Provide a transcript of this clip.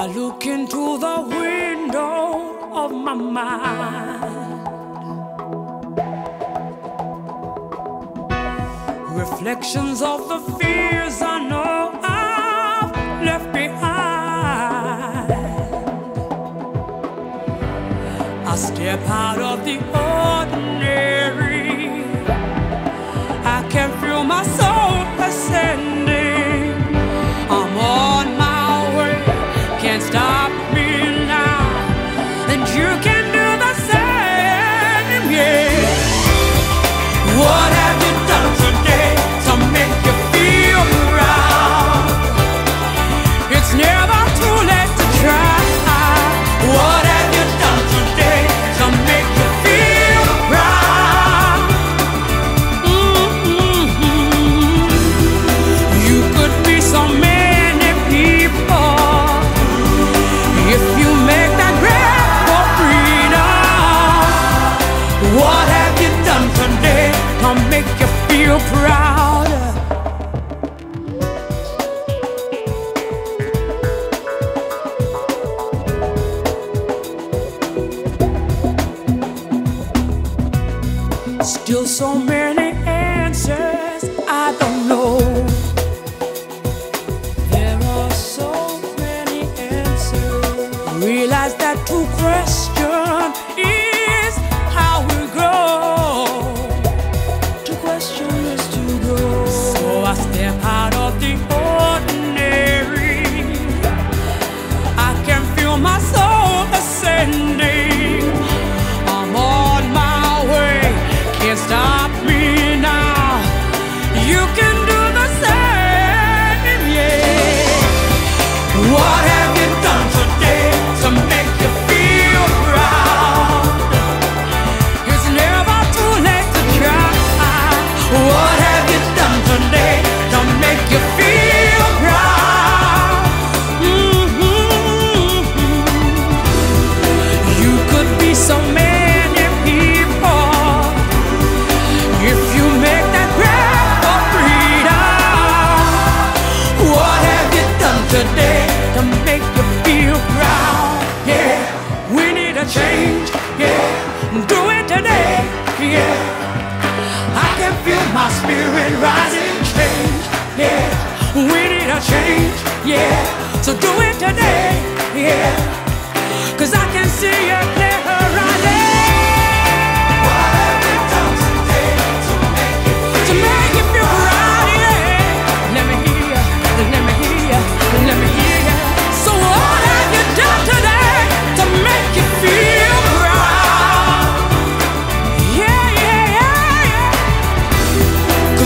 I look into the window of my mind. Reflections of the fears I know I've left behind. I step out of the ordinary. And you can Still so many answers I don't know. There are so many answers. Realize that to question today to make you feel proud? Yeah, we need a change. Yeah, do it today. Yeah, I can feel my spirit rising. Change. Yeah, we need a change. Yeah, so do it today. Yeah.